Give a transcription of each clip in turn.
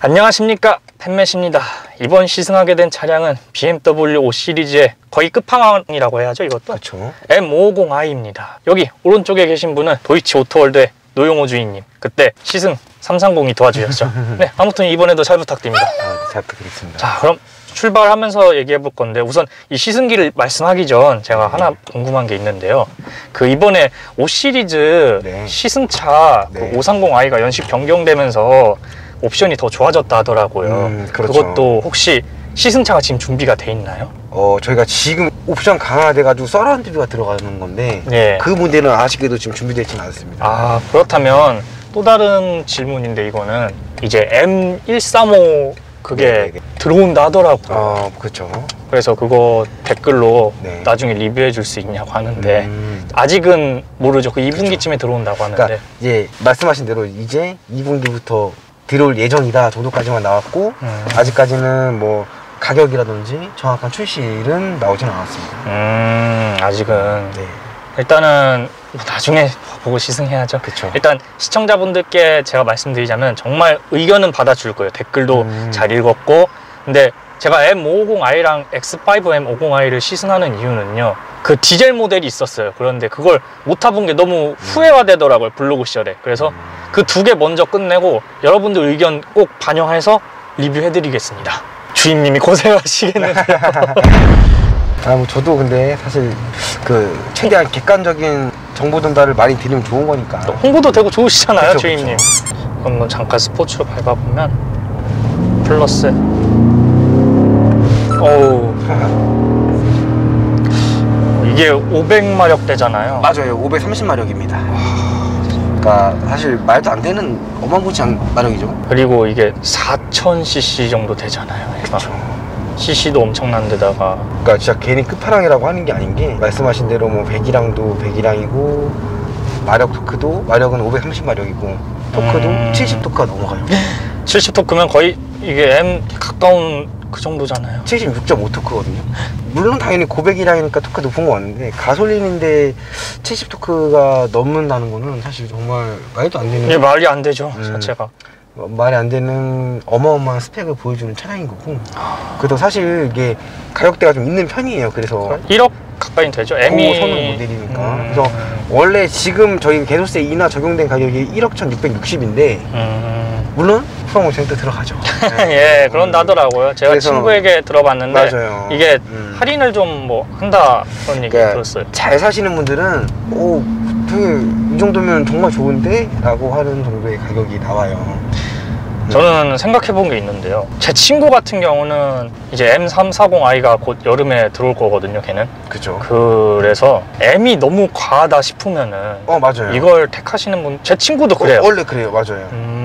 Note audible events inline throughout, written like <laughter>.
안녕하십니까. 팬맷입니다. 이번 시승하게 된 차량은 BMW 5 시리즈의 거의 끝판왕이라고 해야죠 이것도? 그렇죠. M550i입니다. 여기 오른쪽에 계신 분은 도이치 오토월드의 노용호 주임님 그때 시승 330i 도와주셨죠 네 아무튼 이번에도 잘 부탁드립니다 아, 잘 부탁드리겠습니다. 자 그럼 출발하면서 얘기해 볼 건데 우선 이 시승기를 말씀하기 전 제가 하나 궁금한 게 있는데요 그 이번에 5 시리즈 네. 시승차 그 네. 530i가 연식 변경되면서 옵션이 더 좋아졌다 하더라고요 음, 그렇죠. 그것도 혹시 시승차가 지금 준비가 돼 있나요? 어, 저희가 지금 옵션 강화돼가지고 서라운드가 들어가는 건데 네. 그 모델은 아쉽게도 지금 준비되어 있지는 않습니다. 아 그렇다면 또 다른 질문인데 이거는 이제 M135 그게 네, 네. 들어온다 하더라고요 어, 그렇죠. 그래서 그거 댓글로 네. 나중에 리뷰해 줄 수 있냐고 하는데 음, 아직은 모르죠. 그 2분기쯤에 들어온다고 하는데. 그러니까 이제 말씀하신 대로 이제 2분기부터 들어올 예정이다 정도까지만 나왔고 음. 아직까지는 뭐 가격이라든지 정확한 출시일은 나오진 않았습니다. 음, 아직은 네, 일단은 뭐 나중에 보고 시승해야죠. 그렇죠. 일단 시청자분들께 제가 말씀드리자면 정말 의견은 받아줄 거예요. 댓글도 음. 잘 읽었고. 근데 제가 M550i랑 X5M50i를 시승하는 이유는요. 그 디젤 모델이 있었어요. 그런데 그걸 못 타본 게 너무 후회가 되더라고요. 블로그 시절에. 그래서 그 두 개 먼저 끝내고 여러분들 의견 꼭 반영해서 리뷰해드리겠습니다. 주임님이 고생하시겠는데요. 아, 뭐 저도 근데 사실 그 최대한 객관적인 정보 전달을 많이 드리면 좋은 거니까. 홍보도 되고 좋으시잖아요, 그쵸, 주임님. 그럼 뭐 잠깐 스포츠로 밟아보면 플러스. 어우 <laughs> 이게 500마력 대잖아요. 맞아요. 530마력입니다. 그러니까 사실 말도 안 되는 어마무지한 마력이죠. 그리고 이게 4000cc 정도 되잖아요. 얘가. cc도 엄청난 데다가 그러니까 진짜 괜히 끝판왕이라고 하는 게 아닌 게 말씀하신 대로 뭐 배기량도 배기량이고 마력 토크도 마력은 530 마력이고 토크도 음. 70 토크가 넘어가요. 70 토크면 거의 이게 M 가까운 그 정도잖아요. 76.5 토크거든요. 물론 당연히 고배기량이니까 토크 높은 거 맞는데 가솔린인데 70 토크가 넘는다는 거는 사실 정말 말도 안 되는 이게 말이 안 되죠, 음. 자체가. 어, 말이 안 되는 어마어마한 스펙을 보여주는 차량인 거고 그래도 사실 이게 가격대가 좀 있는 편이에요 그래서 1억 가까이 되죠. 고 M이 선호 모델이니까 음. 그래서 원래 지금 저희 개소세 인하 적용된 가격이 1억 1660인데 음. 물론 프로모션도 들어가죠 <laughs> 예, 그런다 하더라고요. 제가 그래서- 친구에게 들어봤는데 맞아요 이게 음. 할인을 좀 뭐 한다 그런 얘기 그러니까 들었어요. 잘 사시는 분들은 오 되게 이 정도면 정말 좋은데? 라고 하는 정도의 가격이 나와요 저는 생각해 본 게 있는데요. 제 친구 같은 경우는 이제 M340i가 곧 여름에 들어올 거거든요, 걔는. 그죠 그래서 M이 너무 과하다 싶으면은 어 맞아요 이걸 택하시는 분, 제 친구도 그래요. 어, 원래 그래요 맞아요 음,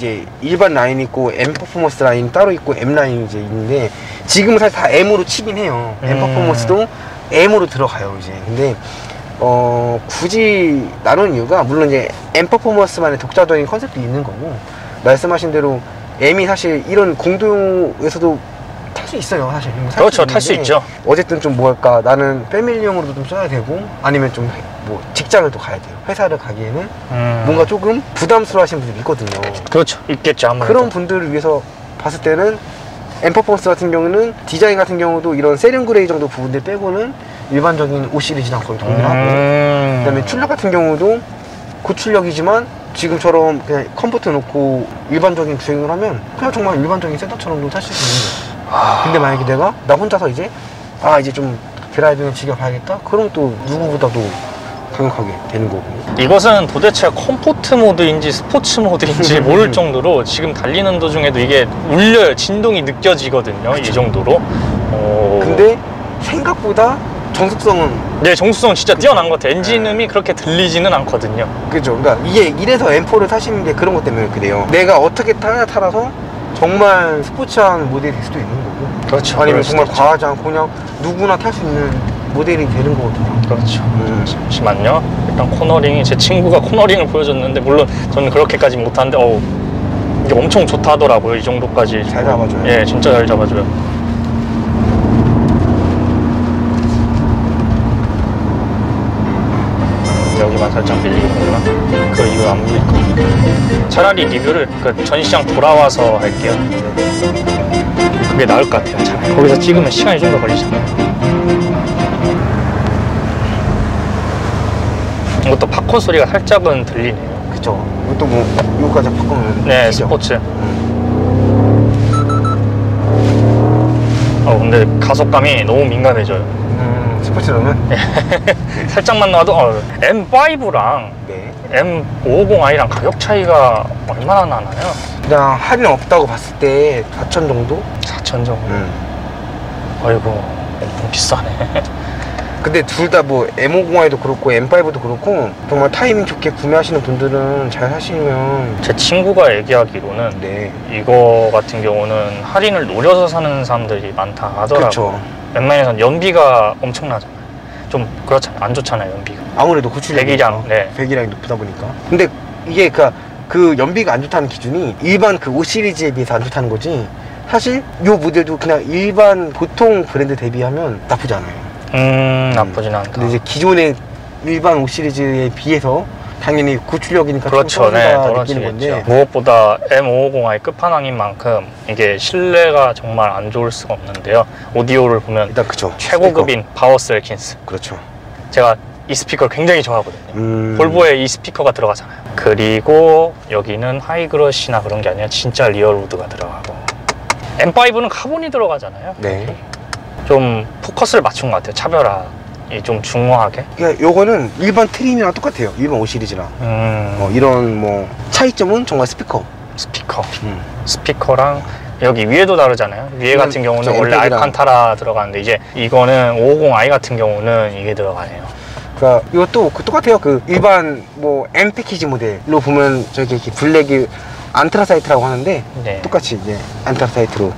이제 일반 라인 있고 M 퍼포먼스 라인 따로 있고 M 라인 이제 있는데 지금은 사실 다 M으로 치긴 해요. M 음. 퍼포먼스도 M으로 들어가요 이제. 근데 어 굳이 나눈 이유가 물론 이제 M 퍼포먼스만의 독자적인 컨셉도 있는 거고 말씀하신 대로 M이 사실 이런 공도에서도 탈 수 있어요 사실. 뭐살 그렇죠, 탈 수 있죠. 어쨌든 좀 뭐랄까 나는 패밀리용으로도 좀 써야 되고 아니면 좀 뭐 직장을 또 가야 돼요. 회사를 가기에는 음, 뭔가 조금 부담스러워 하시는 분들이 있거든요. 그렇죠, 있겠죠 아무래도. 그런 분들을 위해서 봤을 때는 퍼포먼스 같은 경우는 디자인 같은 경우도 이런 Cerium Grey 정도 부분들 빼고는 일반적인 5 시리즈랑 거의 동일하고 음, 그다음에 출력 같은 경우도 고출력이지만 지금처럼 그냥 comfort 놓고 일반적인 주행을 하면 그냥 정말 일반적인 세단처럼도 탈 수 있는 거예요. 아, 근데 만약에 내가 나 혼자서 이제 아 이제 좀 드라이빙을 즐겨봐야겠다. 그럼 또 누구보다도 강력하게 되는 거고. 이것은 도대체 comfort 모드인지 스포츠 모드인지 <laughs> 모를 정도로 지금 달리는 도중에도 이게 울려요. 진동이 느껴지거든요. 이 정도로. 어... 근데 생각보다 정숙성은 네, 정숙성 진짜 뛰어난 것 같아요. 엔진음이 그렇게 들리지는 않거든요. 그죠. 그러니까 이게 이래서 M4를 타시는 게 그런 것 때문에 그래요. 내가 어떻게 타냐 따라서 정말 스포츠한 모델이 될 수도 있는 거고. 그렇죠. 아니면 정말. 과하지 않고 그냥 누구나 탈 수 있는 모델이 되는 거거든요. 그렇죠. 음. 잠시만요. 일단 코너링이 제 친구가 코너링을 보여줬는데 물론 저는 그렇게까지 못하는데 어우 이게 엄청 좋다 하더라고요. 이 정도까지. 잘 잡아줘요. 예, 진짜 잘 잡아줘요. 여기만 살짝 밀리게 보구나. 그 이유 안 보일 거. 차라리 리뷰를 그 전시장 돌아와서 할게요. 그게 나을 것 같아요. 차라리. 거기서 찍으면 시간이 좀 더 걸리잖아요. 팝콘 소리가 살짝은 들리네요. 그쵸. 이것도 뭐, 이거까지 바꾸면. 네, 되죠. 스포츠. 음. 어, 근데 가속감이 너무 민감해져요. 음, 스포츠로는? <laughs> 살짝만 놔도 어, M5랑 네. M550i랑 가격 차이가 얼마나 나나요? 그냥 할인 없다고 봤을 때 4천 정도? 4천 정도. 음. 아이고 엄청 비싸네. 근데 둘 다 뭐 M501도 그렇고 M5도 그렇고 정말 타이밍 좋게 구매하시는 분들은 잘 사시면 제 친구가 얘기하기로는 네. 이거 같은 경우는 할인을 노려서 사는 사람들이 많다 하더라고요. 그렇죠. 웬만해선 연비가 엄청나잖아요. 좀 그렇잖아요. 안 좋잖아요, 연비가. 아무래도 고출력이 배기량, 네. 배기량이 높다 보니까. 근데 이게 그, 그 연비가 안 좋다는 기준이 일반 그 5 시리즈에 비해서 안 좋다는 거지. 사실 이 모델도 그냥 일반 보통 브랜드 대비하면 나쁘지 않아요. 음, 나쁘진 않다. 근데 이제 기존의 일반 5 시리즈에 비해서 당연히 고출력이니까 그렇죠. 좀 네, 떨어지겠죠. 건데 무엇보다 M550i 끝판왕인 만큼 이게 실내가 정말 안 좋을 수가 없는데요. 오디오를 보면 일단 그쵸. 최고급인. 스피커. 그렇죠. 제가 이 스피커를 굉장히 좋아하거든요. 음. 볼보에 이 스피커가 들어가잖아요. 그리고 여기는 high glossy나 그런 게 아니라 진짜 real wood가 들어가고 M5는 카본이 들어가잖아요. 네. 좀 포커스를 맞춘 것 같아요. 차별화이 좀 중후하게. 그러니까 요거는 일반 trim이랑 똑같아요. 일반 5 시리즈랑. 음, 어, 이런 뭐 차이점은 정말 스피커. 스피커. 음. 스피커랑 여기 위에도 다르잖아요. 위에 같은 경우는 저 원래 M팩이랑- 알칸타라 들어가는데 이제 이거는 550i 같은 경우는 이게 들어가네요. 그러니까 이것도 그 똑같아요. 그 일반 뭐 M 패키지 모델로 보면 저기 블랙이 anthracite라고 하는데 네. 똑같이 이제 anthracite로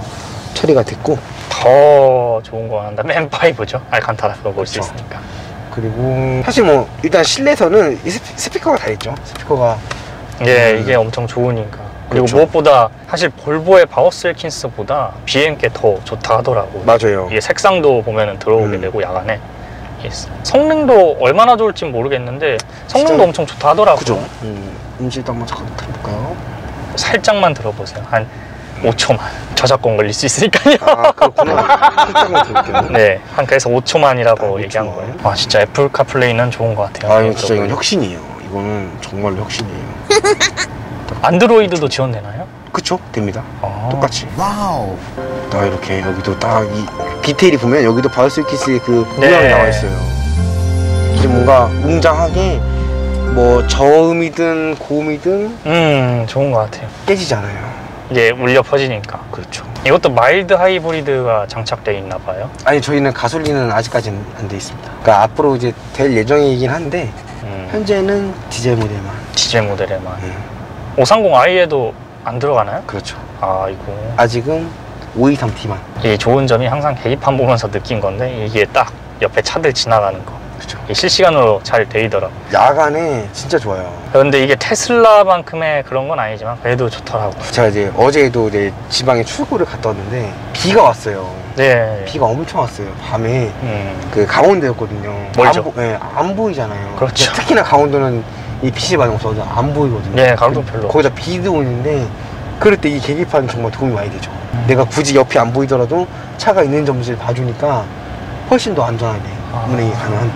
처리가 됐고 더 좋은 거 한다면 M5죠. 알칸타라로 볼 수 그쵸. 있으니까. 그리고 사실 뭐 일단 실내에서는 이 스피, 스피커가 다 있죠. 스피커가 예, 음. 이게 엄청 좋으니까. 그리고 그렇죠. 무엇보다 사실 볼보의 바워스 윌킨스보다 BM 게 더 좋다 하더라고. 맞아요. 이게 색상도 보면은 들어오게 음. 되고 야간에 성능도 얼마나 좋을지 모르겠는데 성능도 진짜- 엄청 좋다 하더라고. 그죠? 음, 음질도 한번 잠깐 해볼까요? 살짝만 들어보세요. 한 5초만 저작권 걸릴 수 있으니까요. 아 그렇구나. 살짝만 들을게요. 네, 한 그래서 5초만이라고 아, 얘기한 5초만. 거예요. 아 진짜 애플 카플레이는 좋은 것 같아요. 아 이거 진짜 이건 혁신이에요. 이거는 정말로 혁신이에요. <laughs> 안드로이드도 지원되나요? 그쵸? 됩니다. 아, 똑같이. 와우. 나 이렇게 여기도 딱 이 디테일이 보면 여기도 바워스 윌킨스의 그 네. 모양이 나와 있어요. 이제 뭔가 웅장하게 뭐 저음이든 고음이든 음, 좋은 것 같아요. 깨지지 않아요. 이게 울려 퍼지니까. 그렇죠. 이것도 mild 하이브리드가 장착되어 있나 봐요. 아니 저희는 가솔린은 아직까지는 안 돼 있습니다. 그러니까 앞으로 이제 될 예정이긴 한데 음, 현재는 디젤 모델만. 디젤 모델에만. 음, 530i에도 안 들어가나요? 그렇죠. 아이고. 아직은 523T만. 이 좋은 점이 항상 계기판 보면서 느낀 건데 이게 딱 옆에 차들 지나가는 거. 이게 실시간으로 잘돼 있더라고. 야간에 진짜 좋아요. 그런데 이게 테슬라만큼의 그런 건 아니지만 그래도 좋더라고. 제가 이제 어제도 이제 지방에 출고를 갔다 왔는데 비가 왔어요. 네. 비가 엄청 왔어요. 밤에 음. 그 강원도였거든요. 멀죠. 안, 보, 예, 안 보이잖아요. 그렇죠. 특히나 강원도는 이 빛이 많이 없어서 안 보이거든요. 네, 강원도 별로. 거기다 비도 오는데 그럴 때 이 계기판 정말 도움이 많이 되죠. 음. 내가 굳이 옆이 안 보이더라도 차가 있는 점을 봐주니까 훨씬 더 안전하게 아. 운행이 가능한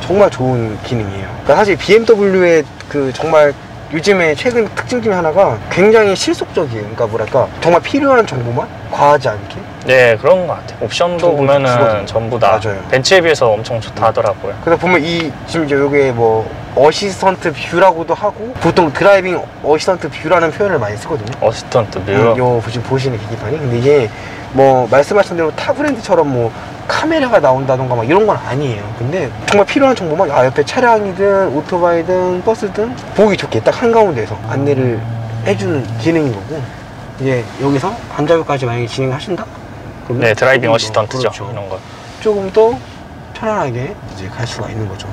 정말 좋은 기능이에요. 그러니까 사실 BMW의 그 정말 요즘에 최근 특징 중에 하나가 굉장히 실속적이에요. 그러니까 뭐랄까 정말 필요한 정보만 과하지 않게 네, 그런 것 같아요. 옵션도 보면은 주거든요. 전부 다 맞아요. 벤츠에 비해서 엄청 좋다 하더라고요. 그래서 보면 이 지금 이제 여기에 뭐 assistant view라고도 하고 보통 driving assistant view라는 표현을 많이 쓰거든요. assistant 음, view. 요 지금 보시는 계기판이 근데 이게 뭐 말씀하신 대로 타 브랜드처럼 뭐 카메라가 나온다던가 막 이런 건 아니에요. 근데 정말 필요한 정보만 아 옆에 차량이든 오토바이든 버스든 보기 좋게 딱 한가운데서 안내를 해주는 기능인 거고 이제 여기서 반자율까지 만약에 진행하신다? 네, driving assistant죠. 그렇죠. 이런 거. 조금 더 편안하게 이제 갈 수가 있는 거죠.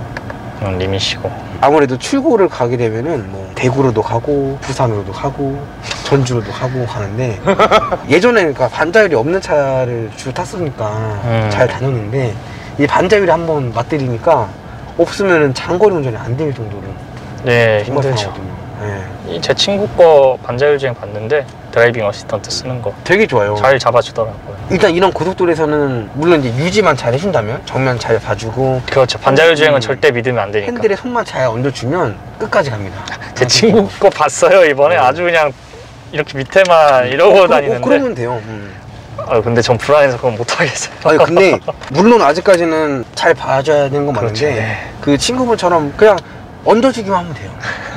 이런 limit이고. 아무래도 출고를 가게 되면은 뭐 대구로도 가고 부산으로도 가고 전주로도 가고 가는데 <laughs> 예전에 그러니까 반자율이 없는 차를 주로 탔으니까 음. 잘 다녔는데 이 반자율이 한번 맛들이니까 없으면은 장거리 운전이 안 될 정도로 네, 힘들죠. 이제 친구 거 반자율 주행 봤는데 driving assistant 쓰는 거 잘 되게 좋아요. 잡아주더라고요. 일단 이런 고속도로에서는 물론 이제 유지만 잘 해준다면 정면 잘 봐주고 그렇죠. 반자율 주행은 음. 절대 믿으면 안 되니까. 핸들에 손만 잘 얹어주면 끝까지 갑니다. 제 친구 거 봤어요 이번에 음. 아주 그냥 이렇게 밑에만 이러고 어, 다니는데. 그러면 돼요. 음. 아 근데 전 불안해서 그건 못 하겠어요. 아니 근데 <laughs> 물론 아직까지는 잘 봐줘야 되는 건 그렇죠, 맞는데 네. 그 친구분처럼 그냥 얹어주기만 하면 돼요.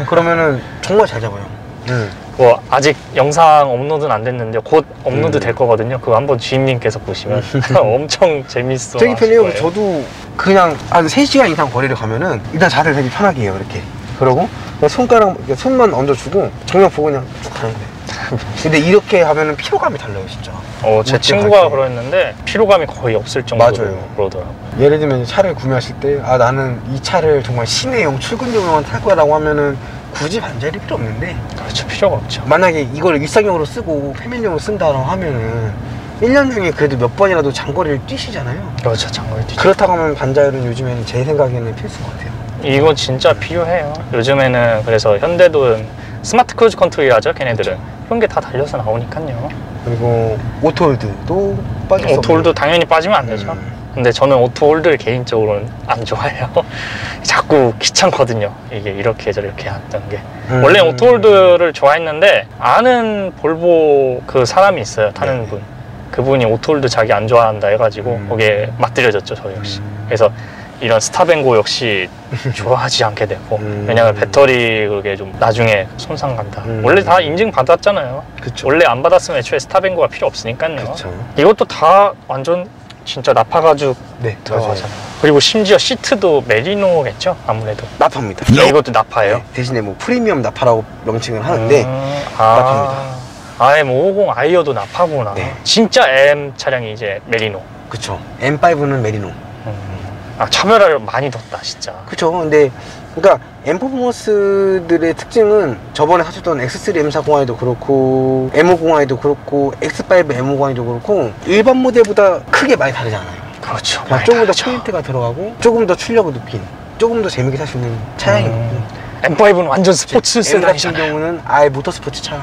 그러면은 정말 잘 잡아요. 음. 뭐 아직 영상 업로드는 안 됐는데 곧 업로드 음. 될 거거든요. 그거 한번 주임님께서 보시면 <laughs> 엄청 재밌어. 되게 편해요. 저도 그냥 한 3시간 이상 거리를 가면은 일단 자세를 되게 편하게 해요. 이렇게. 그러고 손가락, 손만 얹어주고 정면 보고 그냥 쭉 가는 거예요. <laughs> 근데 이렇게 하면은 피로감이 달라요, 진짜. 어, 제 친구가. 그랬는데 피로감이 거의 없을 정도로 맞아요. 그러더라고. 예를 들면 차를 구매하실 때, 아, 나는 이 차를 정말 시내용, 출근용으로만 탈 거라고 하면은 굳이 반자율이 필요 없는데, 그렇죠. 필요가 없죠. 만약에 이걸 일상용으로 쓰고 패밀리용으로 쓴다라고 하면은 1년 중에 그래도 몇 번이라도 장거리를 뛰시잖아요. 그렇죠. 장거리 뛰죠. 그렇다고 하면 반자율은 요즘에는 제 생각에는 필수인 것 같아요. 이거 진짜 필요해요. 요즘에는 그래서 현대도 smart cruise control이라죠. 걔네들은 이런 게 다 달려서 나오니까요. 그리고 auto hold도 빠질 수 auto hold. 당연히 빠지면 안 되죠. 음. 근데 저는 auto hold를 개인적으로는 안 좋아해요. <laughs> 자꾸 귀찮거든요. 이게 이렇게 저렇게 했던 게. 음. 원래 auto hold를 좋아했는데 아는 볼보 그 사람이 있어요. 타는 네. 분. 그분이 auto hold 자기 안 좋아한다 해가지고 음. 거기에 맛들여졌죠. 저 역시. 음. 그래서 이런 stop and go 역시 <laughs> 좋아하지 않게 되고 음. 왜냐면 배터리 그게 좀 나중에 손상 간다. 음. 원래 다 인증 받았잖아요. 그쵸. 원래 안 받았으면 애초에 stop and go가 필요 없으니까요. 그쵸. 이것도 다 완전 진짜 nappa 가죽 네, 들어가잖아요. 그리고 심지어 시트도 메리노겠죠? 아무래도. nappa입니다. 네, 이것도 nappa예요. 네, 대신에 뭐 premium nappa라고 명칭을 하는데 음, nappa입니다. 아, M550i여도 nappa구나. 네. 진짜 M 차량이 이제 메리노. 그쵸. M5는 메리노. 음. 아, 차별화를 많이 뒀다, 진짜. 그쵸. 근데 그러니까 M 퍼포먼스들의 특징은 저번에 하셨던 X3 M40i도 그렇고 M50i도 그렇고 X5 M50i도 그렇고 일반 모델보다 크게 많이 다르지 않아요. 그렇죠. 많이 조금 더 다르죠. 포인트가 들어가고 조금 더 출력을 높인 조금 더 재밌게 탈 수 있는 차량이고 음. M5는 완전 스포츠 M 같은 세단이잖아요. 경우는 아예 모터 스포츠 차로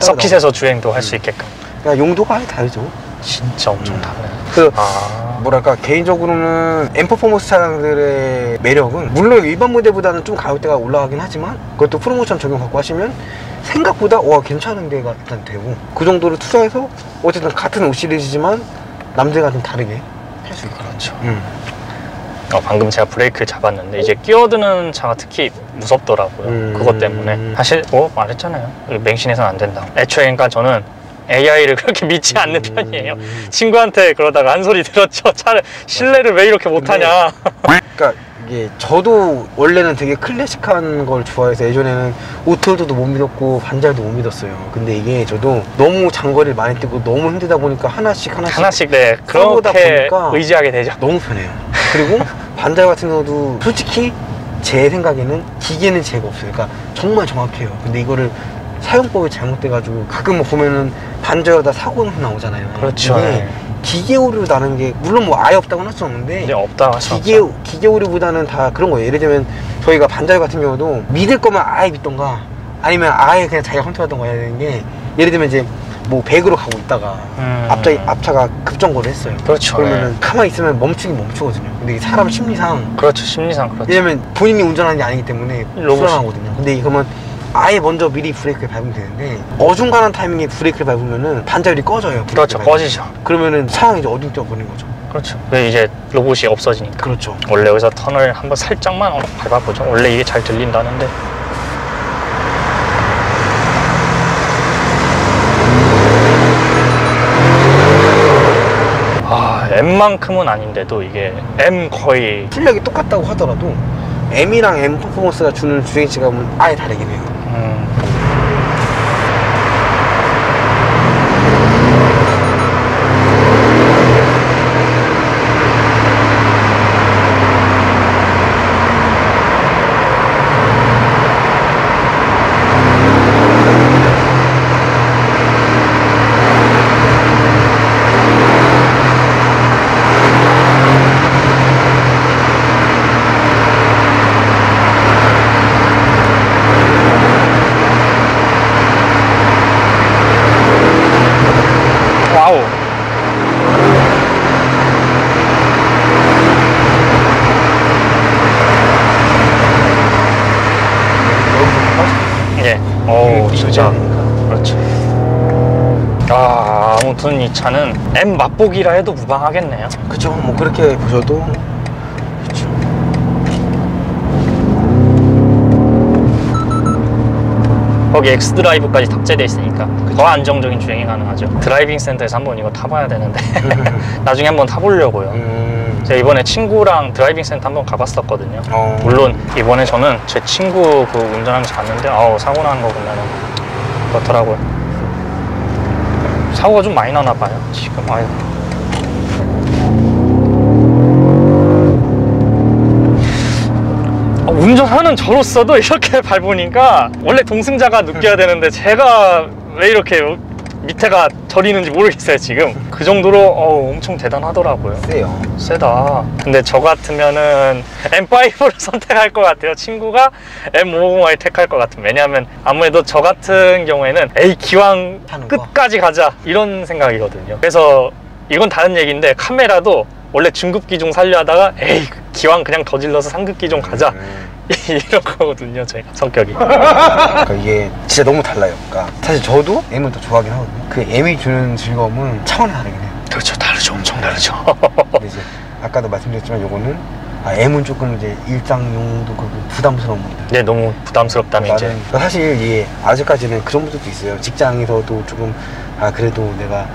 서킷에서 주행도 할수 음. 있게끔. 그러니까 용도가 아예 다르죠. 진짜 엄청 음. 다르네. 그 아. 뭐랄까 개인적으로는 M 퍼포먼스 차량들의 매력은 물론 일반 모델보다는 좀 가격대가 올라가긴 하지만 그것도 프로모션 적용받고 하시면 생각보다 와 괜찮은 데가 일단 되고 그 정도로 투자해서 어쨌든 같은 5 시리즈지만 남들과 좀 다르게 할 수 있고 그렇죠. 음. 어, 방금 제가 브레이크를 잡았는데 이제 끼어드는 차가 특히 무섭더라고요. 음. 그것 때문에 사실 뭐 말했잖아요. 맹신해서는 안 된다. 애초에 그러니까 저는 AI를 그렇게 믿지 않는 음. 편이에요. 친구한테 그러다가 한 소리 들었죠. 차를 실내를 왜 이렇게 못하냐. <laughs> 그러니까 이게 저도 원래는 되게 클래식한 걸 좋아해서 예전에는 오토홀드도 못 믿었고 반자도 못 믿었어요. 근데 이게 저도 너무 장거리를 많이 뛰고 너무 힘들다 보니까 하나씩 하나씩, 하나씩 네 그렇게 보니까 의지하게 되죠. 너무 편해요. 그리고 반달 같은 경우도 솔직히 제 생각에는 기계는 제가 없어요. 그러니까 정말 정확해요. 근데 이거를 사용법이 잘못돼가지고 가끔 뭐 보면은 반자여다 사고는 나오잖아요. 그렇죠. 네. 기계 오류로 나는 게 물론 뭐 아예 없다고는 할 수 없는데 이제 없다. 기계 기계 오류보다는 다 그런 거예요. 예를 들면 저희가 반자유 같은 경우도 믿을 거면 아예 믿던가 아니면 아예 그냥 자기가 컨트롤하던가 해야 되는 게 예를 들면 이제 뭐 100으로 가고 있다가 음. 앞차 앞차가 급정거를 했어요. 그렇죠. 그러면은 네. 가만히 있으면 멈추긴 멈추거든요. 근데 사람 심리상 그렇죠. 심리상 그렇죠. 왜냐면 본인이 운전하는 게 아니기 때문에 로봇이- 불안하거든요. 근데 이거면 아예 먼저 미리 브레이크를 밟으면 되는데 어중간한 타이밍에 브레이크를 밟으면은 반자율이 꺼져요. 브레이크를 그렇죠. 밟으면. 꺼지죠. 그러면은 상황이 이제 어딘지 버리는 거죠. 그렇죠. 그 이제 로봇이 없어지니까. 그렇죠. 원래 여기서 턴을 한번 살짝만 밟아보죠. 원래 이게 잘 들린다는데. 아, M만큼은 아닌데도 이게 M 거의 출력이 똑같다고 하더라도 M이랑 M 퍼포먼스가 주는 주행시감은 아예 다르긴 해요. 음, 와우. 예. 오, 진짜. 그렇죠. 아, 아무튼 이 차는 M 맛보기라 해도 무방하겠네요. 그쵸 뭐 그렇게 보셔도 그쵸. 거기 xDrive까지 탑재돼 있으니까 더 안정적인 주행이 가능하죠. driving center에서 한번 이거 타봐야 되는데 <laughs> 나중에 한번 타보려고요. 음, 제가 이번에 친구랑 driving center 한번 가봤었거든요. 어, 물론 이번에 저는 제 친구 그 운전하면서 갔는데 아우 사고 나는 거 보면은 그렇더라고요. 사고가 좀 많이 나나 봐요. 지금 아유. 어, 운전하는 저로서도 <laughs> 이렇게 밟으니까 원래 동승자가 느껴야 되는데 제가 왜 이렇게 밑에가 저리는지 모르겠어요 지금 그 정도로 어, 엄청 대단하더라고요 세요 세다. 근데 저 같으면은 M5를 <laughs> 선택할 것 같아요. 친구가 M550i 택할 것 같은. 왜냐하면 아무래도 저 같은 경우에는 에이 기왕? 끝까지 가자 이런 생각이거든요. 그래서 이건 다른 얘기인데 카메라도 원래 중급 기종 살려하다가 에이 기왕 그냥 더 질러서 상급 기종 가자 음. <laughs> 이런 거거든요. 제가 성격이. 그러니까 이게 진짜 너무 달라요 그러니까 사실 저도 M을 더 좋아하긴 하거든요 그 M이 주는 즐거움은 차원이 다르긴 해요 그렇죠. 다르죠. 엄청 다르죠. <laughs> 근데 이제 아까도 말씀드렸지만 요거는 아, M은 조금 이제 일상용도 그렇고 부담스러운 분들 네, 너무 부담스럽다면 이제. 나는 그러니까 사실 이게 아직까지는 그런 분들도 있어요. 직장에서도 조금 아 그래도 내가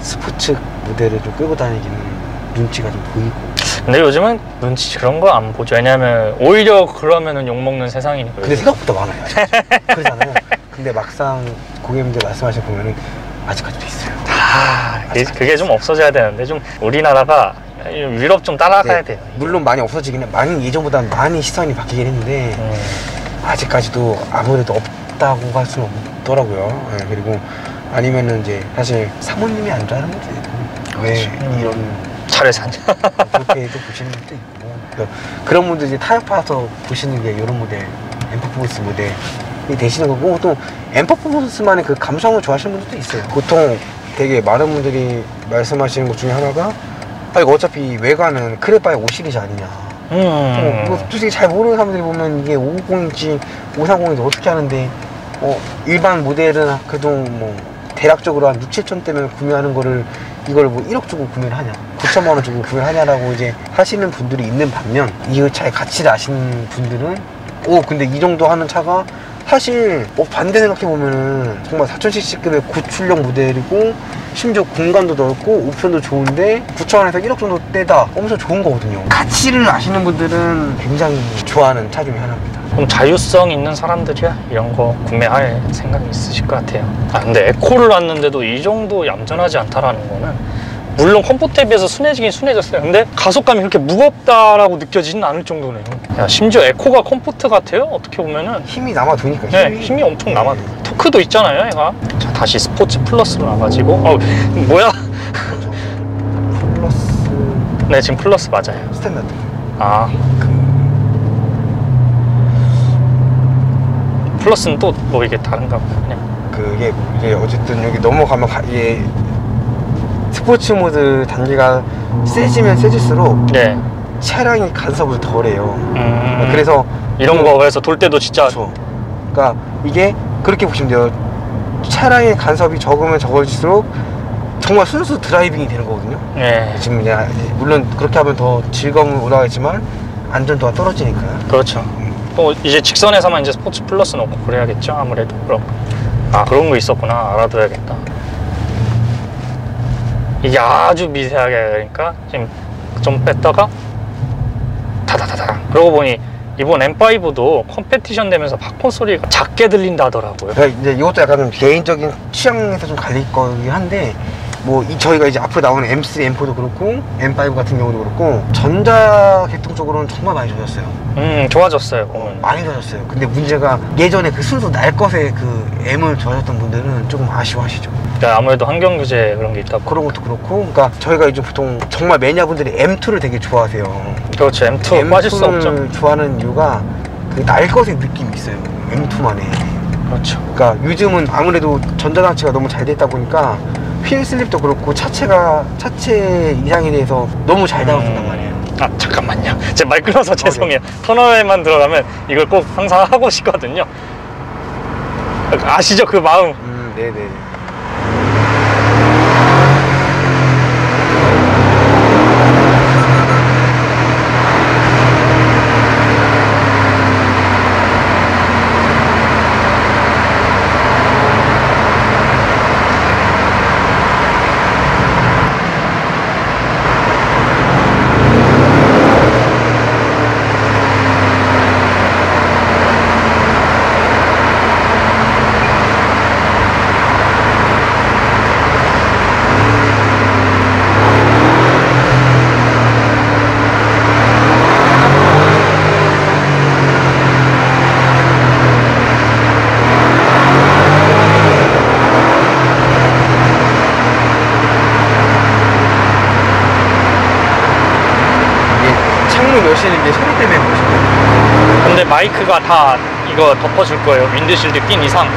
스포츠 무대를 좀 끌고 다니기는 눈치가 좀 보이고. 근데 요즘은 눈치 그런 거 안 보죠. 왜냐면 오히려 그러면은 욕 먹는 세상이니까. 근데 생각보다 많아요. 그러잖아요. 근데 막상 고객님들 말씀하시 보면은 아직까지도 있어요. 아, 그게, 그게 좀 없어져야 되는데 좀 우리나라가 유럽 좀 따라가야 네, 돼요. 물론 많이 없어지긴 해. 많이 예전보다 많이 시선이 바뀌긴 했는데 음, 아직까지도 아무래도 없다고 할 수는 없더라고요. 예, 그리고 아니면은 이제 사실 사모님이 안 좋아하는 있고 왜 음. 이런 차를 사냐. 그렇게도 보시는 분도 있고. 그래서 그런 분들 이제 타협해서 보시는 게 이런 모델 엠퍼포먼스 모델이 되시는 거고 또 엠퍼포먼스만의 그 감성을 좋아하시는 분들도 있어요. 보통 되게 많은 분들이 말씀하시는 것 중에 하나가 아 이거 어차피 외관은 크레바의 5 시리즈 아니냐. 어, 음, 뭐 솔직히 잘 모르는 사람들이 보면 이게 550인지 530인지 어떻게 하는데 어, 일반 모델은 그래도 뭐 대략적으로 한 6, 7천 대면 구매하는 거를 이걸 뭐 1억 주고 구매를 하냐 9천만 원 주고 구매를 하냐라고 이제 하시는 분들이 있는 반면 이 차의 가치를 아시는 분들은 오 근데 이 정도 하는 차가 사실 뭐 반대 생각해 보면은 정말 4000cc급의 고출력 모델이고 심지어 공간도 넓고 옵션도 좋은데 9천원에서 1억 정도 떼다. 엄청 좋은 거거든요. 가치를 아시는 분들은 굉장히 좋아하는 차 중에 하나입니다. 좀 자유성 있는 사람들이야? 이런 거 구매할 생각이 있으실 것 같아요. 아 근데 eco를 놨는데도 이 정도 얌전하지 않다라는 거는 물론 comfort에 비해서 순해지긴 순해졌어요. 근데 가속감이 그렇게 무겁다라고 느껴지진 않을 정도네요. 야 심지어 eco가 comfort 같아요. 어떻게 보면은 힘이 남아 도니까 네, 힘이 엄청 남아. 토크도 있잖아요, 얘가. 자, 다시 sports plus로 나가지고. 어, <laughs> 뭐야? 플러스 네, 지금 플러스 맞아요. Standard 아. plus는 또 뭐 이게 다른가 봐요, 그냥. 그게 이제 어쨌든 여기 넘어가면 가, 이게 스포츠 모드 단계가 세지면 세질수록 네. 차량이 간섭을 덜해요. 음, 그래서 이런 거 그래서 돌 때도 진짜 그렇죠. 그러니까 이게 그렇게 보시면 돼요. 차량의 간섭이 적으면 적을수록 정말 순수 driving이 되는 거거든요. 예. 지금 이제 물론 그렇게 하면 더 즐거움은 올라가겠지만 안전도가 떨어지니까. 그렇죠. 또 이제 직선에서만 이제 sports plus 넣고 그래야겠죠, 아무래도. 그럼. 아, 그런 거 있었구나. 알아둬야겠다. 이게 아주 미세하게 그러니까 지금 좀 뺐다가 다다다다. 그러고 보니 이번 M5도 Competition 되면서 팝콘 소리가 작게 들린다더라고요. 그러니까 이제 이것도 약간 좀 개인적인 취향에서 좀 갈릴 거긴 한데 뭐이 저희가 이제 앞으로 나오는 M3, M4도 그렇고 M5 같은 경우도 그렇고 전자 계통 쪽으로는 정말 많이 좋아졌어요. 음, 좋아졌어요, 보면. 많이 좋아졌어요. 근데 문제가 예전에 그 순수 날 것의 그 M을 좋아하셨던 분들은 조금 아쉬워하시죠. 그러니까 아무래도 환경 규제 그런 게 있다. 그런 것도 그렇고, 그러니까 저희가 이제 보통 정말 매니아분들이 M2를 되게 좋아하세요. 그렇죠, M2 빠질 수 없죠. M2를 좋아하는 이유가 그 날 것의 느낌이 있어요. M2만에. 그렇죠. 그러니까 요즘은 아무래도 전자장치가 너무 잘 됐다 보니까 휠 슬립도 그렇고 차체가 차체 이상에 대해서 너무 잘 잡아준단 말이에요. 아 잠깐만요. <laughs> 제 말 끊어서 네. 죄송해요. 터널에만 들어가면 이걸 꼭 항상 하고 <laughs> 싶거든요. 아시죠 그 마음? 음, 네네. 이게 창문 여시는 게 소리 때문에 그러신 거예요. 근데 마이크가 다 이거 덮어줄 거예요. 윈드실드 낀 이상.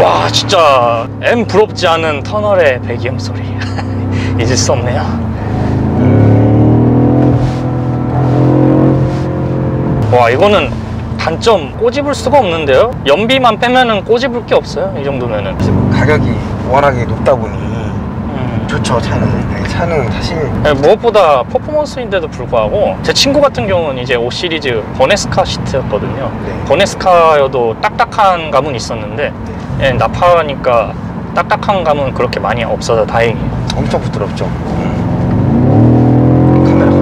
와 진짜 M 부럽지 않은 터널의 배기음 소리 <laughs> 잊을 수 없네요. 와 이거는 단점 꼬집을 수가 없는데요. 연비만 빼면은 꼬집을 게 없어요. 이 정도면은. 지금 가격이 워낙에 높다 보니 음. 좋죠 차는. 네, 차는 사실 네, 무엇보다 퍼포먼스인데도 불구하고 제 친구 같은 경우는 이제 5 시리즈 버네스카 시트였거든요. 네. 버네스카여도 딱딱한 감은 있었는데 예, 나파니까 딱딱한 감은 그렇게 많이 없어서 다행이에요. 엄청 부드럽죠. 음. 카메라.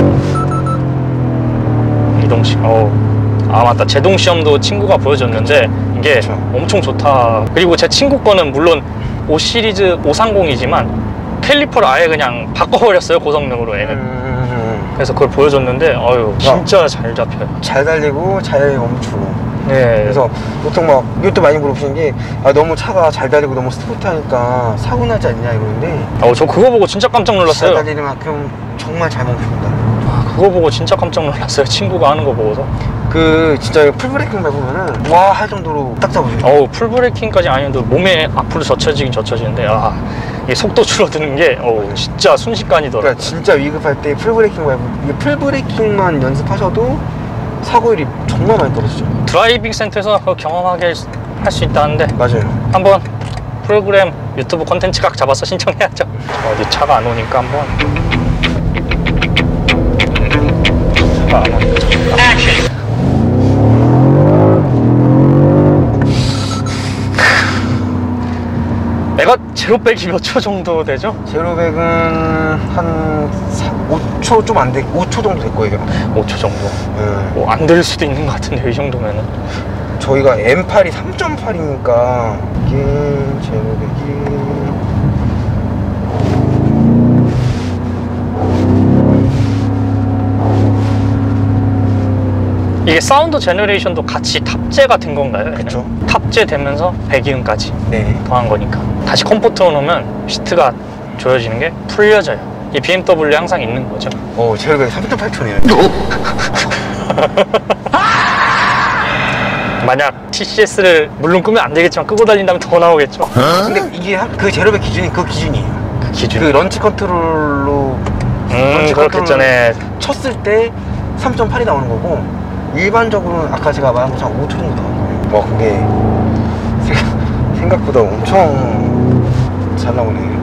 이동시. 어. 아 맞다. 제동 시험도 친구가 보여줬는데 이게 그쵸. 엄청 좋다. 그리고 제 친구 거는 물론 5 시리즈 530이지만 캘리퍼를 아예 그냥 바꿔버렸어요 고성능으로 얘는. 음, 그래서 그걸 보여줬는데 어유 진짜 잘 잡혀요. 잘 달리고 잘 멈추고. 네. 그래서 보통 막 이것도 많이 물어보시는 게 아, 너무 차가 잘 달리고 너무 스포트하니까 사고 나지 않냐 이러는데 어, 저 그거 보고 진짜 깜짝 잘 놀랐어요. 달리는 만큼 정말 잘 멈춥니다. 아, 그거 보고 진짜 깜짝 놀랐어요. 친구가 하는 거 보고서. 그 진짜 full braking 밟으면은 와 할 정도로 딱 잡으시죠. 어우, full braking까지 아니어도 몸에 앞으로 젖혀지긴 젖혀지는데, 아, 이게 속도 줄어드는 게, 어우, 진짜 순식간이더라고요. 그러니까 진짜 위급할 때 full braking 이게 full braking만 연습하셔도 사고율이 정말 많이 떨어지죠. driving center에서 그거 경험하게 할 수 있다는데, 맞아요. 한번 프로그램 유튜브 콘텐츠 각 잡아서 신청해야죠. 어디 차가 안 오니까 한번. 차가 안 오니까. 제로 백이 몇 초 정도 되죠? 제로백은 한 5초 좀 안 돼, 5초 정도 될 거예요. 5초 정도. 예. 뭐안 될 수도 있는 것 같은데 이 정도면은. 저희가 M8이 3.8이니까 이게 제로백이 이게 sound generation도 같이 탑재가 된 건가요? 그쵸. 탑재되면서 배기음까지 네. 더한 거니까. 다시 comfort로 놓으면 시트가 조여지는 게 풀려져요. 이 BMW에 항상 있는 거죠. 어, 제로백이 3.8초예요. <laughs> 만약 TCS를 물론 끄면 안 되겠지만 끄고 달린다면 더 나오겠죠. 근데 이게 한- 그 제로백 기준이 그 기준이에요. 그 기준. 그 launch control로 음, launch control 전에 쳤을 때 3.8이 나오는 거고 일반적으로는 아까 제가 말한 것처럼 5초 정도 나오는 거예요. 와 그게 생각- 생각보다 엄청 잘 나오네.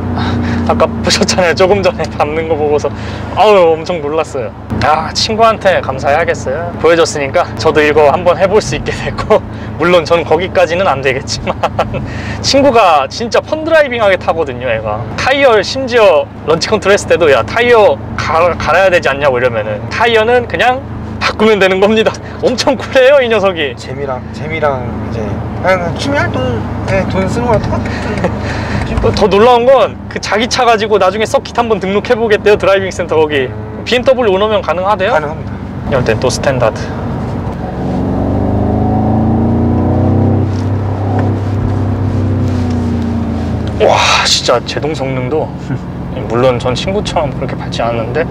아까 보셨잖아요. 조금 전에 밟는 거 보고서 아우 엄청 놀랐어요. 아 친구한테 감사해야겠어요. 보여줬으니까 저도 이거 한번 해볼 수 있게 됐고 물론 저는 거기까지는 안 되겠지만 <laughs> 친구가 진짜 fun driving하게 타거든요. 애가 타이어 심지어 launch control 했을 때도 야 타이어 갈- 갈아야 되지 않냐고 이러면은 타이어는 그냥 바꾸면 되는 겁니다. 엄청 쿨해요 이 녀석이. 재미랑 재미랑 이제 그냥 취미 활동에 돈 쓰는 거랑 똑같은. 더 놀라운 건 그 자기 차 가지고 나중에 서킷 한번 등록해 보겠대요 driving 센터 거기 BMW 오너면 가능하대요? 가능합니다. 땐또 standard 와 진짜 제동 성능도 <laughs> 물론 전 친구처럼 그렇게 받지 않았는데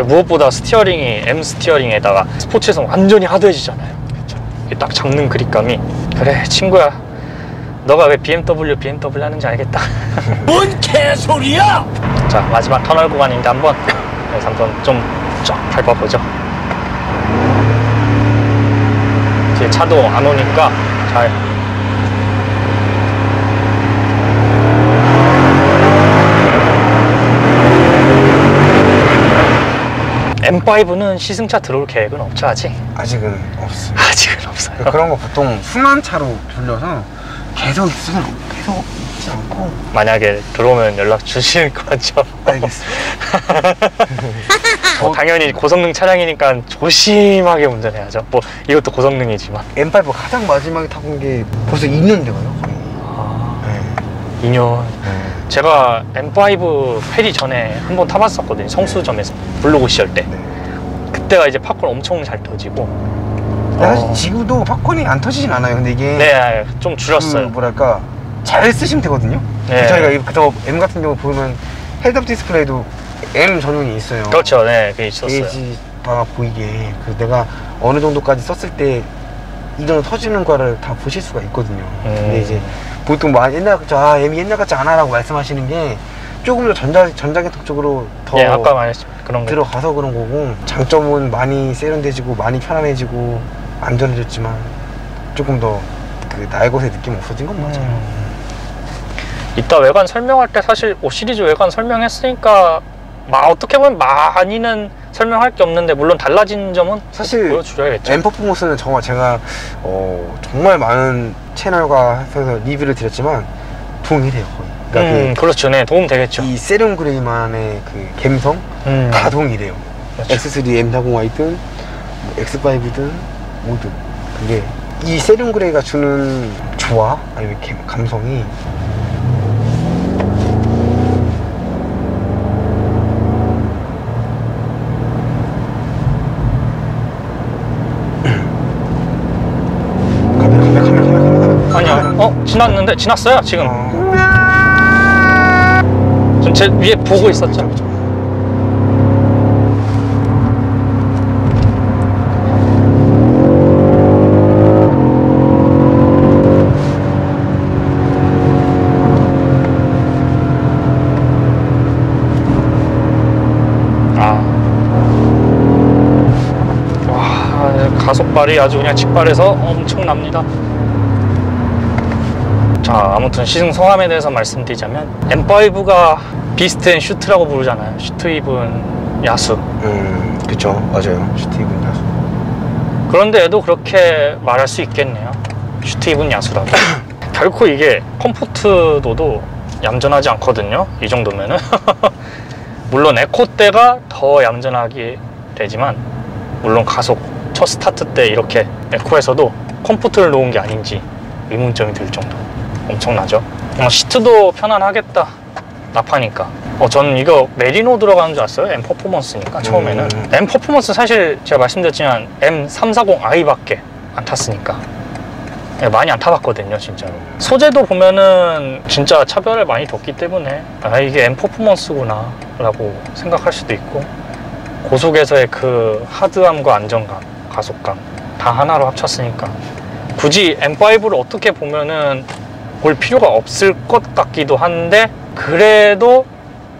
무엇보다 스티어링이 M 스티어링에다가 스포츠에서 완전히 hard해지잖아요. 이게 딱 잡는 그립감이 그래 친구야. 너가 왜 BMW BMW 하는지 알겠다. <laughs> 뭔 개소리야! 자 마지막 터널 구간인데 한번 그래서 한번 좀 쫙 밟아보죠. 뒤에 차도 안 오니까 잘. M5는 시승차 들어올 계획은 없죠 아직? 아직은 없어. 아직은 없어요. 그런 거 보통 순환 차로 돌려서 계속 있으면 계속 있지 않고 만약에 들어오면 연락 주실 <laughs> 거죠? 알겠습니다. 뭐 당연히 고성능 차량이니까 조심하게 운전해야죠. 뭐 이것도 고성능이지만. M5 가장 마지막에 타본 게 벌써 2년 돼가요 거의. 아, 네. 2년. 네. 제가 M5 페리 전에 한번 타봤었거든요. 성수점에서 블로그 시절 때. 네. 그때가 이제 팝콘 엄청 잘 터지고. 사실 어. 지금도 팝콘이 안 터지진 않아요. 근데 이게 네, 좀그 줄였어요. 뭐랄까 잘 쓰시면 되거든요. 네. 저희가 이- 그저 M 같은 경우 보면 head-up display도 M 전용이 있어요. 그렇죠, 네, 그게 있었어요. 게이지 다 보이게. 그 내가 어느 정도까지 썼을 때 언제 터지는 거를 다 보실 수가 있거든요. 근데 음. 이제 보통 막 옛날 같지 아 M이 옛날 같지 않아라고 말씀하시는 게 조금 더 전자 전자계통 쪽으로 더 예, 아까 말했죠. 그런 거. 들어가서 그런 거고 장점은 많이 세련돼지고 많이 편안해지고 안전해졌지만 조금 더그 나의 것의 느낌 없어진 건 맞아요. 음. 이따 외관 설명할 때 사실 5 시리즈 외관 설명했으니까 막 어떻게 보면 많이는 설명할 게 없는데 물론 달라진 점은 사실 보여드려야겠죠. M 퍼포먼스는 정말 제가 어, 정말 많은 채널과 해서 리뷰를 드렸지만 동일해요 거의. 그러니까 음, 그렇죠. 네, 도움 되겠죠. 그, 이 Cerium Grey만의 그 감성 음, 다 동일해요. 그렇죠. X3 M40i든 뭐 X5든 모두. 근데 이 Cerium Grey가 주는 조화 아니면 감- 감성이. <clears throat> 어, 지났는데 지났어요, 지금. 어. 지금 제 위에 보고 있었죠. 아. 와, 가속발이 아주 그냥 직발해서 엄청납니다. 자, 아무튼 시승 소감에 대해서 말씀드리자면 M5가 beast in suit라고 부르잖아요. 슈트 입은 야수. 음 그쵸 맞아요 슈트 입은 야수 그런데도 그렇게 말할 수 있겠네요. 슈트 입은 야수라고. <coughs> 결코 이게 comfort도도 얌전하지 않거든요. 이 정도면은. <laughs> 물론 에코 때가 더 얌전하게 되지만 물론 가속 첫 스타트 때 이렇게 eco에서도 comfort를 놓은 게 아닌지 의문점이 들 정도 엄청나죠. 어, 시트도 편안하겠다. nappa니까. 어, 저는 이거 메리노 들어가는 줄 알았어요. M 퍼포먼스니까 처음에는. 음. M 퍼포먼스 사실 제가 말씀드렸지만 M340i밖에 안 탔으니까. 네, 많이 안 타봤거든요, 진짜로. 소재도 보면은 진짜 차별을 많이 뒀기 때문에 아, 이게 M 퍼포먼스구나 라고 생각할 수도 있고 고속에서의 그 하드함과 안정감, 가속감 다 하나로 합쳤으니까 굳이 M5를 어떻게 보면은 볼 필요가 없을 것 같기도 한데 그래도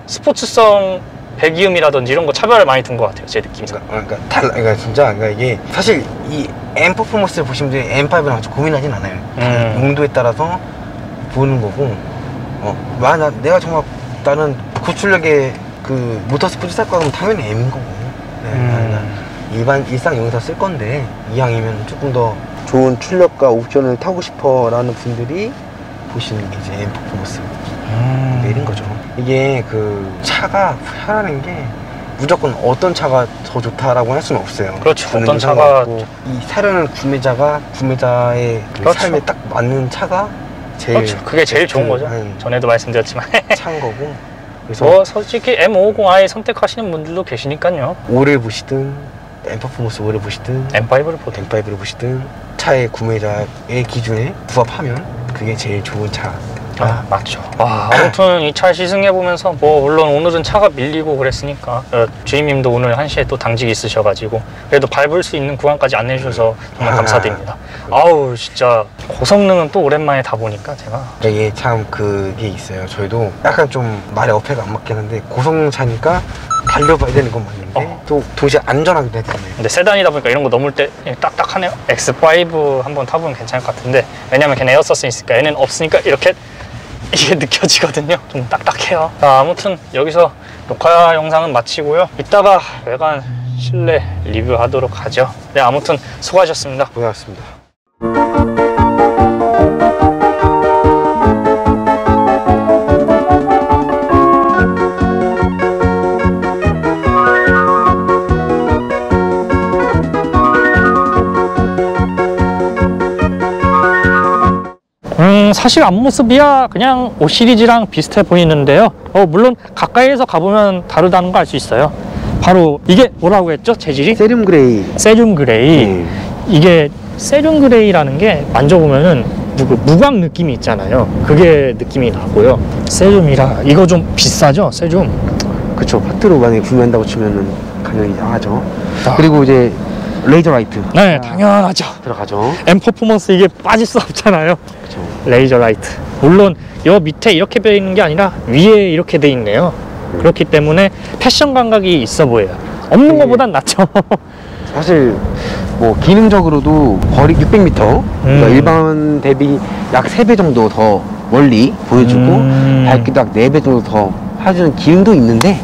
스포츠성 배기음이라든지 이런 거 차별을 많이 둔 것 같아요 제 느낌상 그러니까, 그러니까 달라 그러니까 진짜 그러니까 이게 사실 이 M 퍼포먼스를 보시면 이제 M5랑 아주 고민하진 않아요. 음. 용도에 따라서 보는 거고 어 만약 내가 정말 나는 고출력의 그 모터 스포츠 살 거면 당연히 M인 거고 네, 음. 일반 일상 용에서 쓸 건데 이왕이면 조금 더 좋은 출력과 옵션을 타고 싶어 라는 분들이 보시는 게 이제 M 퍼포먼스 내린 거죠. 이게 그 차가 편안한 게 무조건 어떤 차가 더 좋다라고 할 수는 없어요. 그렇죠. 어떤 차가 이 사려는 구매자가 구매자의 그 그렇죠. 삶에 딱 맞는 차가 제일 그렇죠. 그게 제일 좋은 거죠. 베스트한 전에도 말씀드렸지만. <laughs> 차인 거고. 그래서 뭐 솔직히 M550i 선택하시는 분들도 계시니까요. 오를 보시든 M 퍼포먼스 오를 보시든 M5를 보든. M5를 보시든 차의 구매자의 기준에 부합하면 그게 제일 좋은 차 아, 맞죠. 와, 아무튼 이 차 시승해보면서, 뭐, 물론 오늘은 차가 밀리고 그랬으니까, 어, 주임님도 오늘 1시에 또 당직이 있으셔가지고, 그래도 밟을 수 있는 구간까지 안내해주셔서 정말 감사드립니다. <laughs> 아우, 진짜, 고성능은 또 오랜만에 다 보니까 제가. 이게 참 그게 있어요. 저희도 약간 좀 말에 어폐가 안 맞긴 한데 고성능 차니까 달려봐야 되는 건 맞는데 어. 또 동시에 안전하기도 했잖아요. 근데 세단이다 보니까 이런 거 넘을 때 딱딱하네요. X5 한번 타보면 괜찮을 것 같은데, 왜냐면 걔는 에어서스 있으니까 얘는 없으니까 이렇게 <laughs> 이게 느껴지거든요. 좀 딱딱해요. 자, 아무튼 여기서 녹화 영상은 마치고요. 이따가 외관 실내 리뷰하도록 하죠. 네, 아무튼 수고하셨습니다. 고맙습니다. 음, 사실 앞모습이야 그냥 5 시리즈랑 비슷해 보이는데요. 어, 물론 가까이에서 가보면 다르다는 거알수 있어요. 바로 이게 뭐라고 했죠? 재질이? Cerium Grey. Cerium Grey. 네. 이게 Cerium Grey라는 게 만져보면은 무- 무광 느낌이 있잖아요. 그게 느낌이 나고요. Cerium이라 이거 좀 비싸죠? Cerium. 그쵸. 파트로 만약에 구매한다고 치면은 가격이 나가죠. 아. 그리고 이제 laser light. 네, 당연하죠. 들어가죠. M 퍼포먼스 이게 빠질 수 없잖아요. 그쵸. laser light. 물론 요 밑에 이렇게 돼 있는 게 아니라 위에 이렇게 돼 있네요. 그렇기 때문에 패션 감각이 있어 보여요. 없는 네. 것보단 낫죠. <laughs> 사실 뭐 기능적으로도 거리 600m 그러니까 음. 일반 대비 약 3배 정도 더 멀리 보여주고 음. 밝기도 약 4배 정도 더 해주는 기능도 있는데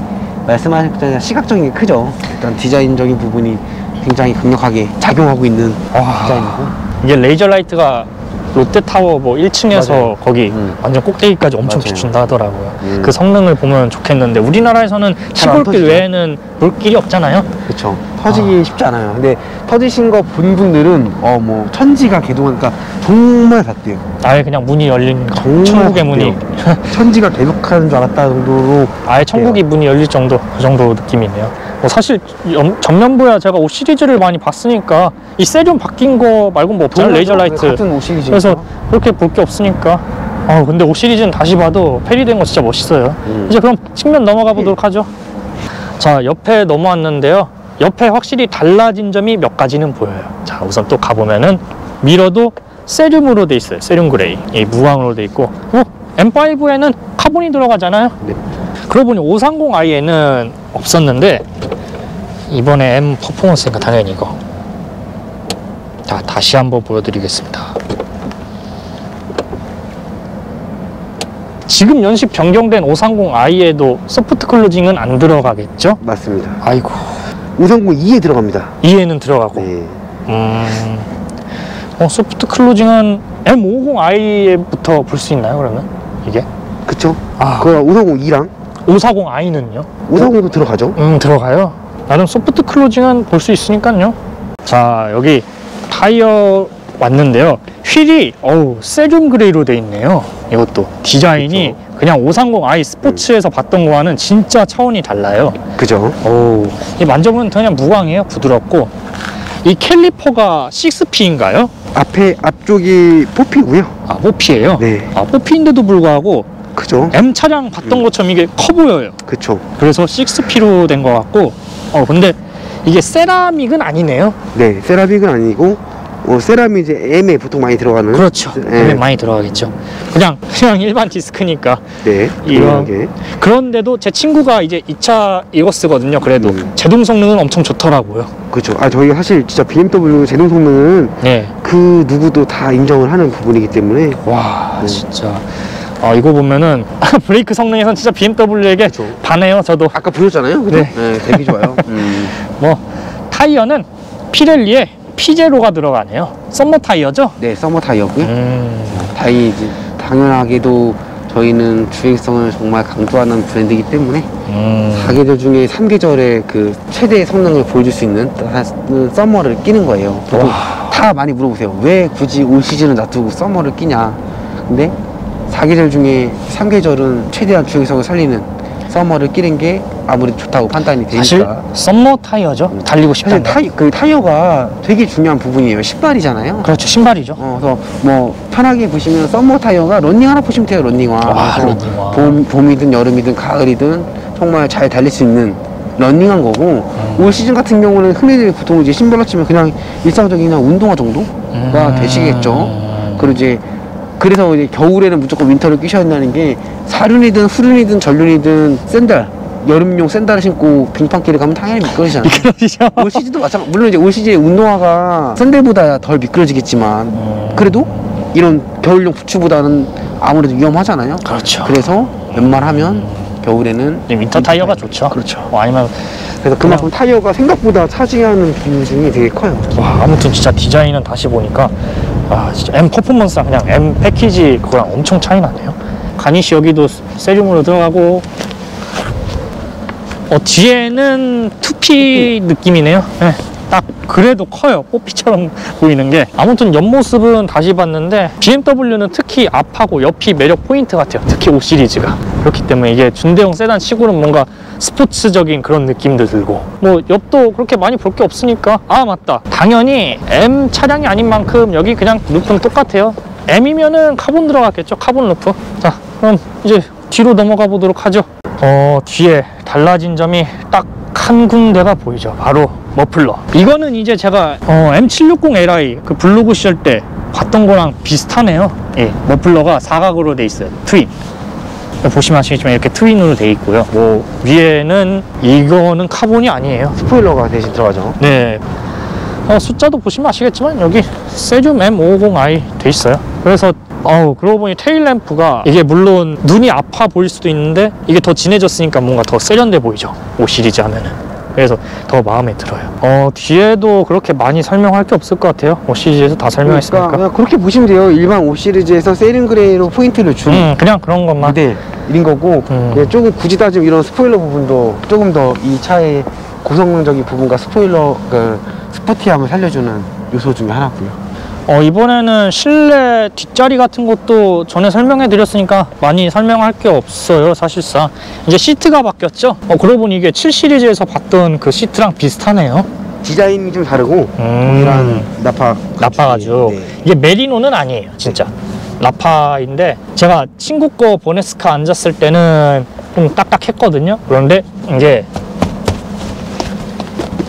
말씀하신 것처럼 시각적인 게 크죠 일단 디자인적인 부분이 굉장히 강력하게 작용하고 있는 와. 디자인이고 이게 laser light가 롯데타워 뭐 1층에서 맞아요. 거기 음. 완전 꼭대기까지 엄청 맞아요. 비춘다 하더라고요. 음. 그 성능을 보면 좋겠는데 우리나라에서는 시골길. 외에는 볼 길이 없잖아요. 그렇죠 켜지기 쉽지 않아요 근데 켜지신 거 본 분들은 어 뭐 천지가 개벽하니까 정말 닿대요 아예 그냥 문이 열린 천국의 문이 <laughs> 천지가 개벽하는 줄 알았다 정도로 아예 천국이 문이 열릴 정도 그 정도 느낌이네요. 뭐 사실 염- 전면부야 제가 5 시리즈를 많이 봤으니까 이 Cerium 바뀐 거 말고 뭐 laser light. 같은 5 시리즈 그래서 그렇게 볼 게 없으니까. 아 근데 5 시리즈는 다시 봐도 페리된 거 진짜 멋있어요. 음. 이제 그럼 측면 넘어가 보도록 하죠. 자 옆에 넘어왔는데요. 옆에 확실히 달라진 점이 몇 가지는 보여요. 자 우선 또 가보면은 mirror도 Cerium으로 돼 있어요. Cerium Grey. 이 무광으로 돼 있고. 어, M5에는 카본이 들어가잖아요. 네. 그러고 보니 530i에는 없었는데 이번에 M 퍼포먼스니까 당연히 이거. 자 다시 한번 보여드리겠습니다. 지금 연식 변경된 530i에도 소프트 클로징은 안 들어가겠죠? 맞습니다 아이고 530 2에 들어갑니다. 이에는 들어가고 네. 음, 어, 소프트 클로징은 M50i부터 볼 수 있나요 그러면 이게? 그쵸? 아, 그 530i랑 540i는요? 530도 들어가죠. 음 들어가요. 나름 soft closing은 볼 수 있으니까요. 자 여기 타이어 왔는데요. 휠이 어우 Cerium Grey로 돼 있네요. 이것도 디자인이 그냥 530i 스포츠에서 봤던 거와는 진짜 차원이 달라요. 그죠? 어우 이 만져보면 그냥 무광이에요. 부드럽고 이 caliper가 6P인가요? 앞에 앞쪽이 포피고요. 아 4P예요. 네. 아 4P인데도 불구하고 그죠? M 차량 봤던 것처럼 이게 커 보여요. 그쵸. 그래서 6P로 된 것 같고 어 근데 이게 세라믹은 아니네요 네. 세라믹은 아니고 어, 세라믹 이제 M에 보통 많이 들어가는. 그렇죠 네. 네. 많이 들어가겠죠 그냥 <laughs> 그냥 일반 디스크니까 네. 이런- 이런. 그런데도 제 친구가 이제 2차 이거 쓰거든요 그래도 음. 제동 성능은 엄청 좋더라고요 그죠. 아 저희가 사실 진짜 BMW 제동 성능은 네와 그 누구도 다 인정을 하는 부분이기 때문에 와 네. 진짜 아 이거 보면은 <laughs> 브레이크 성능에선 진짜 BMW에게 반해요 저도 아까 보셨잖아요. 그죠? 네. 네. 되게 좋아요. <laughs> 음. 뭐 타이어는 피렐리에 P Zero가 들어가네요 summer 타이어죠 네. summer 타이어고요. 음 이제 당연하게도 저희는 주행성을 정말 강조하는 브랜드이기 때문에 음. 4계절 중에 3계절의 그 최대 성능을 보여줄 수 있는 summer를 끼는 거예요. 다 많이 물어보세요. 왜 굳이 all season을 놔두고 summer를 끼냐. 근데 4계절 중에 3계절은 최대한 주행성을 살리는 summer를 끼는 게 아무래도 좋다고 판단이 되니까. 사실 summer 타이어죠. 달리고 싶다. 사실 타이, 그 타이어가 되게 중요한 부분이에요. 신발이잖아요. 그렇죠. 신발이죠. 어, 그래서 뭐 편하게 보시면 summer 타이어가 런닝화라 보시면 돼요. 런닝화. 와, 그래서 런닝화. 봄, 봄이든 여름이든 가을이든 정말 잘 달릴 수 있는 런닝한 거고 음. 올 시즌 같은 경우는 흔히들 보통 이제 신발로 치면 그냥 일상적인 그냥 운동화 정도가 음. 되시겠죠. 그리고 이제 그래서 이제 겨울에는 무조건 윈터를 끼셔야 한다는 게 사륜이든 후륜이든 전륜이든 샌들 여름용 샌들을 신고 빙판길에 가면 당연히 미끄러지잖아요. 그러시죠. <laughs> 올 시즌도 마찬가지. 물론 이제 올 시즌에 운동화가 샌들보다 덜 미끄러지겠지만 음. 그래도 이런 겨울용 부츠보다는 아무래도 위험하잖아요. 그렇죠. 그래서 웬만하면 겨울에는 이 winter 타이어가 좋죠. 그렇죠. 뭐 아니면 그래서 그만큼 타이어가 생각보다 차지하는 비중이 되게 커요. 와 아무튼 진짜 디자인은 다시 보니까 아 진짜 M 퍼포먼스랑 그냥 M 패키지 그거랑 엄청 차이 나네요. garnish 여기도 Cerium으로 들어가고 어 뒤에는 2P 느낌이네요. 네, 딱 그래도 커요. 4P처럼 <laughs> 보이는 게. 아무튼 옆모습은 다시 봤는데 BMW는 특히 앞하고 옆이 매력 포인트 같아요. 특히 5 시리즈가. 그렇기 때문에 이게 준대형 세단 치고는 뭔가 스포츠적인 그런 느낌도 들고. 뭐 옆도 그렇게 많이 볼 게 없으니까. 아 맞다. 당연히 M 차량이 아닌 만큼 여기 그냥 roof는 똑같아요. M이면은 carbon 들어갔겠죠? carbon roof. 자 그럼 이제 뒤로 넘어가 보도록 하죠. 어 뒤에 달라진 점이 딱 한 군데가 보이죠 바로 머플러 이거는 이제 제가 어, M760Li 그 블로그 시절 때 봤던 거랑 비슷하네요 예 머플러가 사각으로 돼 있어요 twin 보시면 아시겠지만 이렇게 twin으로 돼 있고요. 뭐 위에는 이거는 carbon이 아니에요. 스포일러가 대신 들어가죠. 네. 어, 숫자도 보시면 아시겠지만 여기 Cerium M550i 돼 있어요. 그래서 어우 그러고 보니 tail lamp가 이게 물론 눈이 아파 보일 수도 있는데 이게 더 진해졌으니까 뭔가 더 세련돼 보이죠. 5 시리즈 하면은. 그래서 더 마음에 들어요. 어 뒤에도 그렇게 많이 설명할 게 없을 것 같아요. 5 시리즈에서 다 설명했으니까. 그러니까 그렇게 보시면 돼요. 일반 5 시리즈에서 Cerium Grey로 포인트를 준 음 그냥 그런 것만. 모델인 거고 음. 예, 조금 굳이 따지면 이런 스포일러 부분도 조금 더 이 차의 고성능적인 부분과 스포일러 그 sporty함을 살려주는 요소 중에 하나고요. 어, 이번에는 실내 뒷자리 같은 것도 전에 설명해 드렸으니까 많이 설명할 게 없어요, 사실상. 이제 시트가 바뀌었죠? 어, 그러고 보니 이게 7 시리즈에서 봤던 그 시트랑 비슷하네요. 디자인이 좀 다르고 음. 동일한 Nappa, Nappa 가죽이고. 네. 이게 메리노는 아니에요, 진짜. Nappa인데 제가 친구 거 보네스카 앉았을 때는 좀 딱딱했거든요. 그런데 이제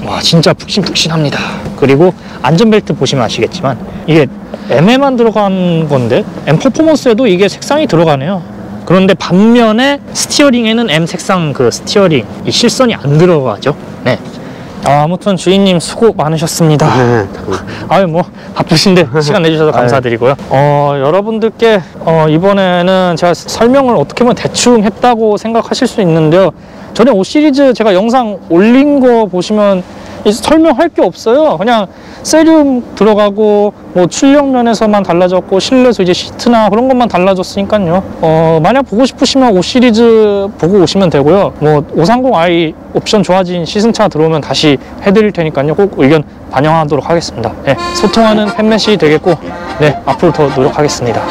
와 진짜 푹신푹신합니다. 그리고 안전벨트 보시면 아시겠지만 이게 M에만 들어간 건데 M 퍼포먼스에도 이게 색상이 들어가네요. 그런데 반면에 steering에는 M 색상 그 steering 이 실선이 안 들어가죠. 네. 아, 아무튼 주인님 수고 많으셨습니다. 네. <laughs> 아유 뭐 바쁘신데 시간 내주셔서 감사드리고요. <laughs> 어 여러분들께 어, 이번에는 제가 설명을 어떻게 보면 대충 했다고 생각하실 수 있는데요. 전에 5 시리즈 제가 영상 올린 거 보시면 이 설명할 게 없어요. 그냥 세륨 들어가고 뭐 출력 면에서만 달라졌고 실내에서 이제 시트나 그런 것만 달라졌으니까요. 어 만약 보고 싶으시면 5 시리즈 보고 오시면 되고요. 뭐 530i 옵션 좋아진 시승차 들어오면 다시 해드릴 테니까요. 꼭 의견 반영하도록 하겠습니다. 네, 소통하는 팬맷이 되겠고, 네 앞으로 더 노력하겠습니다.